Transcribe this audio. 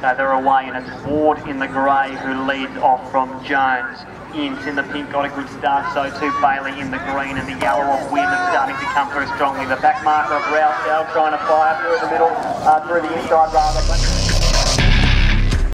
So they're away, and it's Ward in the grey who leads off from Jones. Ince in the pink got a good start, so too Bailey in the green, and the yellow of Wynn is starting to come through strongly. The back marker of Rouse trying to fire through the middle, uh, through the inside rather.